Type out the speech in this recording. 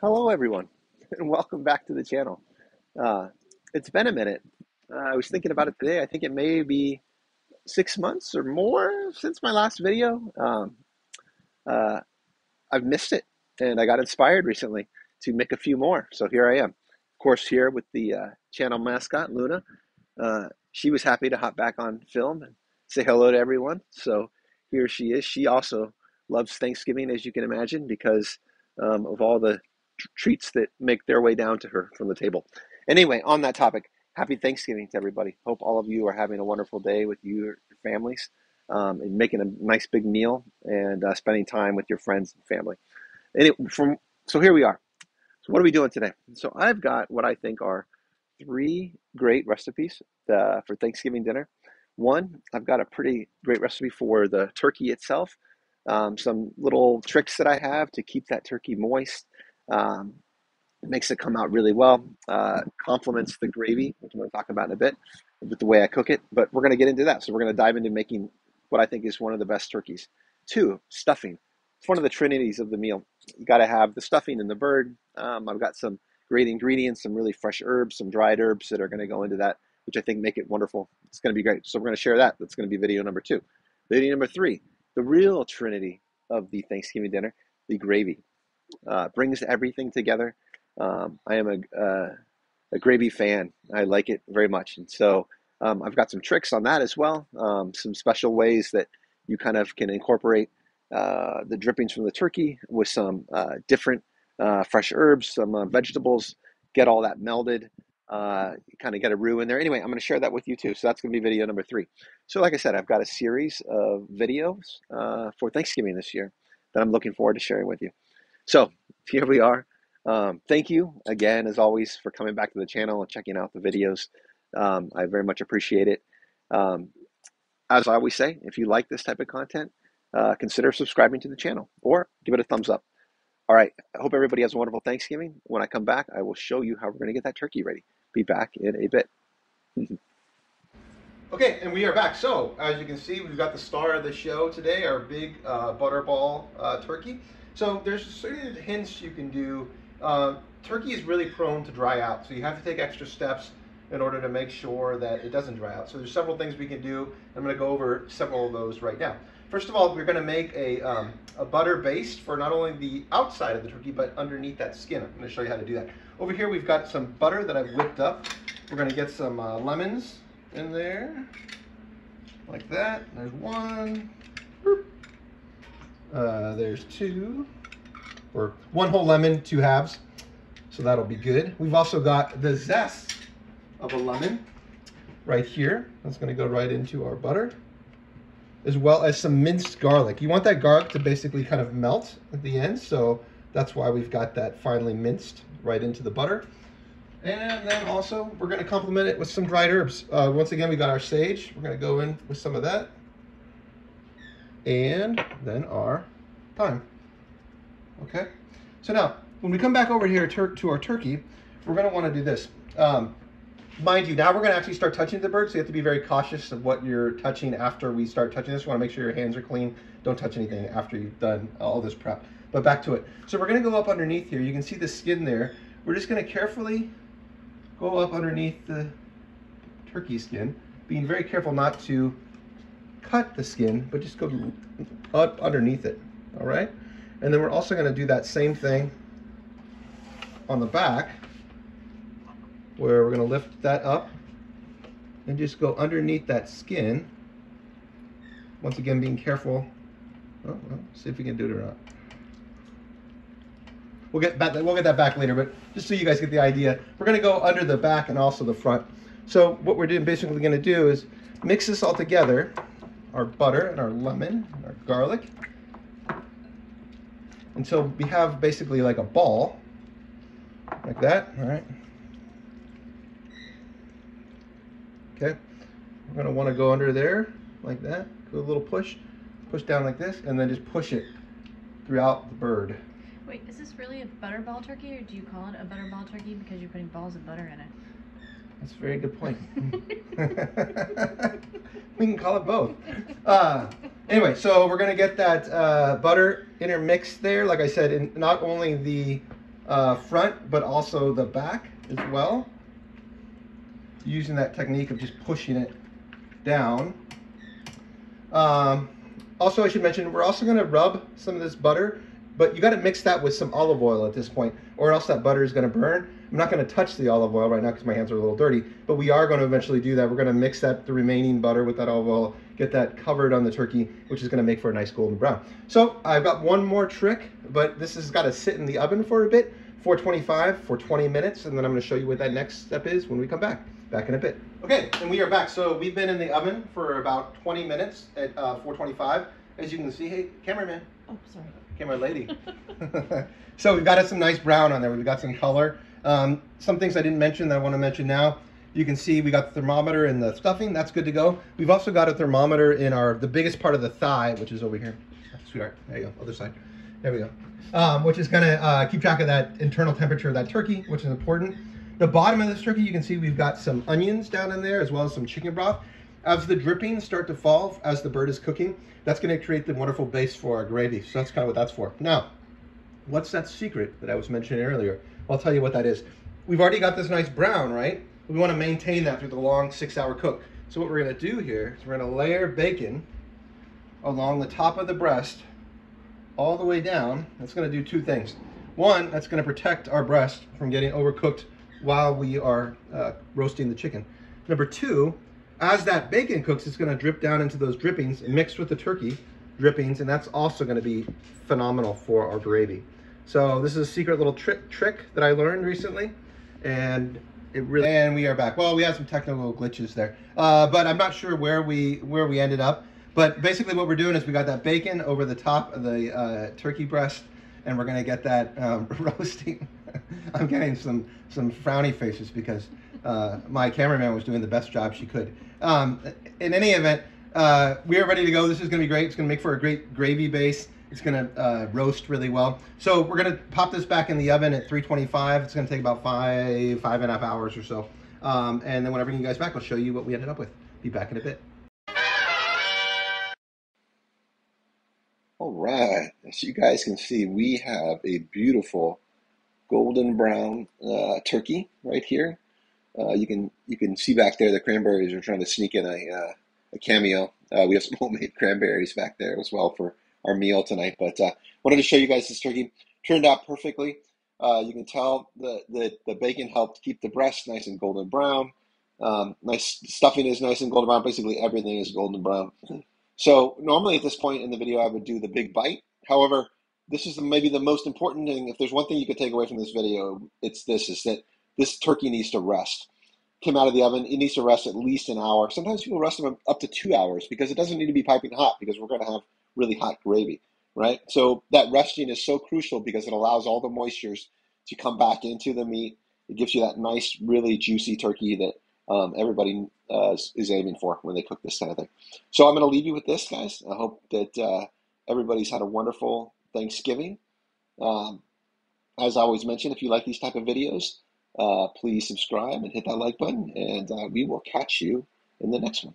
Hello, everyone, and welcome back to the channel. Uh, it's been a minute. Uh, I was thinking about it today. I think it may be six months or more since my last video. Um, uh, I've missed it, and I got inspired recently to make a few more. So here I am. Of course, here with the uh, channel mascot, Luna. Uh, she was happy to hop back on film and say hello to everyone. So here she is. She also loves Thanksgiving, as you can imagine, because um, of all the treats that make their way down to her from the table. Anyway, on that topic, happy Thanksgiving to everybody. Hope all of you are having a wonderful day with you, your families, um, and making a nice big meal and uh, spending time with your friends and family. It, from so here we are. So what are we doing today? So I've got what I think are three great recipes uh, for Thanksgiving dinner. One, I've got a pretty great recipe for the turkey itself. Um, some little tricks that I have to keep that turkey moist um, makes it come out really well. Uh, complements the gravy, which I'm going to talk about in a bit, with the way I cook it. But we're going to get into that. So we're going to dive into making what I think is one of the best turkeys. Two, stuffing. It's one of the trinities of the meal. You got to have the stuffing and the bird. Um, I've got some great ingredients, some really fresh herbs, some dried herbs that are going to go into that, which I think make it wonderful. It's going to be great. So we're going to share that. That's going to be video number two. Video number three, the real trinity of the Thanksgiving dinner, the gravy uh, brings everything together. Um, I am a, uh, a gravy fan. I like it very much. And so um, I've got some tricks on that as well, um, some special ways that you kind of can incorporate uh, the drippings from the turkey with some uh, different uh, fresh herbs, some uh, vegetables, get all that melded. kind of get a roux in there. Anyway, I'm going to share that with you too. So that's going to be video number three. So, like I said, I've got a series of videos for Thanksgiving this year that I'm looking forward to sharing with you. So here we are. Um, thank you again, as always, for coming back to the channel and checking out the videos. Um, I very much appreciate it. Um, as I always say, if you like this type of content, uh, consider subscribing to the channel or give it a thumbs up. All right. I hope everybody has a wonderful Thanksgiving. When I come back, I will show you how we're going to get that turkey ready. Be back in a bit. okay, and we are back. So, as you can see, we've got the star of the show today, our big uh, butterball uh, turkey. So there's certain hints you can do. Uh, turkey is really prone to dry out, so you have to take extra steps in order to make sure that it doesn't dry out. So there's several things we can do. I'm going to go over several of those right now. First of all, we're going to make a, um, a butter baste for not only the outside of the turkey, but underneath that skin. I'm going to show you how to do that. Over here, we've got some butter that I've whipped up. We're going to get some uh, lemons in there, like that. There's one. Uh, there's two, or one whole lemon, two halves. So that'll be good. We've also got the zest of a lemon right here. That's gonna go right into our butter, as well as some minced garlic. You want that garlic to basically kind of melt at the end, so that's why we've got that finely minced right into the butter. And then also, we're gonna complement it with some dried herbs. Uh, once again, we got our sage. We're gonna go in with some of that and then our thyme. Okay, so now when we come back over here to our turkey, we're want to do this. Um, mind you, now we're to actually start touching the bird, so you have to be very cautious of what you're touching after we start touching this. You want to make sure your hands are clean. Don't touch anything after you've done all this prep. But back to it. So we're to go up underneath here. You can see the skin there. We're just to carefully go up underneath the turkey skin, being very careful not to cut the skin, but just go up underneath it, all right? And then we're also gonna do that same thing on the back, where we're gonna lift that up and just go underneath that skin. Once again, being careful. Oh, well, see if we can do it or not. We'll get back, we'll get that back later, but just so you guys get the idea, we're gonna go under the back and also the front. So what we're doing, basically gonna do is mix this all together our butter and our lemon and our garlic. Until we have basically like a ball like that all right? Okay we're going to want to go under there like that do a little push push down like this and then just push it throughout the bird. Wait is this really a butterball turkey or do you call it a butterball turkey because you're putting balls of butter in it? That's a very good point. we can call it both. Uh, anyway, so we're to get that uh, butter intermixed there. Like I said, in not only the uh, front, but also the back as well. Using that technique of just pushing it down. Um, also, I should mention, we're also gonna rub some of this butter, but you gotta mix that with some olive oil at this point, or else that butter is gonna burn. I'm not gonna touch the olive oil right now because my hands are a little dirty, but we are gonna eventually do that. We're gonna mix that, the remaining butter with that olive oil, get that covered on the turkey, which is gonna make for a nice golden brown. So I've got one more trick, but this has gotta sit in the oven for a bit, 425 for 20 minutes, and then I'm gonna show you what that next step is when we come back. Back in a bit. Okay, and we are back. So we've been in the oven for about 20 minutes at uh, 425. As you can see, hey, cameraman, Oh, sorry. camera lady. so we've got some nice brown on there. We've got some color. Um, some things I didn't mention that I want to mention now. You can see we got the thermometer in the stuffing. That's good to go. We've also got a thermometer in our the biggest part of the thigh, which is over here. Sweetheart, there you go. Other side. There we go. Um, which is going to uh, keep track of that internal temperature of that turkey, which is important. The bottom of this turkey, you can see we've got some onions down in there as well as some chicken broth. As the drippings start to fall as the bird is cooking, that's going to create the wonderful base for our gravy. So that's kind of what that's for. Now, what's that secret that I was mentioning earlier? I'll tell you what that is. We've already got this nice brown, right? We want to maintain that through the long six hour cook. So what we're going to do here is we're going to layer bacon along the top of the breast all the way down. That's going to do two things. One, that's going to protect our breast from getting overcooked while we are uh, roasting the chicken. Number two, as that bacon cooks, it's going to drip down into those drippings mixed with the turkey drippings, and that's also going to be phenomenal for our gravy. So this is a secret little trick trick that I learned recently, and it really. And we are back. Well, we had some technical glitches there, uh, but I'm not sure where we where we ended up. But basically, what we're doing is we got that bacon over the top of the uh, turkey breast, and we're gonna get that um, roasting. I'm getting some some frowny faces because uh, my cameraman was doing the best job she could. Um, in any event, uh, we are ready to go. This is going to be great. It's going to make for a great gravy base. It's going to uh, roast really well. So we're going to pop this back in the oven at 325. It's going to take about five, five and a half hours or so. Um, and then when I bring you guys back, I'll show you what we ended up with. Be back in a bit. All right, as you guys can see, we have a beautiful golden brown uh, turkey right here. Uh, you can you can see back there the cranberries are trying to sneak in a, uh, a cameo. Uh, we have some homemade cranberries back there as well for our meal tonight. But uh, wanted to show you guys this turkey. Turned out perfectly. Uh, you can tell the, the, the bacon helped keep the breast nice and golden brown. Um, nice stuffing is nice and golden brown. Basically everything is golden brown. So normally at this point in the video, I would do the big bite. However, this is maybe the most important thing. If there's one thing you could take away from this video, it's this: is that this turkey needs to rest. Came out of the oven, it needs to rest at least an hour. Sometimes people rest them up to two hours because it doesn't need to be piping hot because we're going to have really hot gravy, right? So that resting is so crucial because it allows all the moistures to come back into the meat. It gives you that nice, really juicy turkey that um, everybody uh, is, aiming for when they cook this kind of thing. So I'm going to leave you with this, guys. I hope that uh, everybody's had a wonderful Thanksgiving. Um, as I always mention, if you like these type of videos, uh, please subscribe and hit that like button, and uh, we will catch you in the next one.